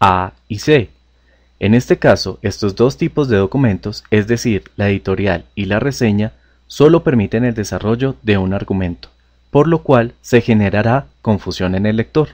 A y C. En este caso, estos dos tipos de documentos, es decir, la editorial y la reseña, solo permiten el desarrollo de un argumento, por lo cual se generará confusión en el lector.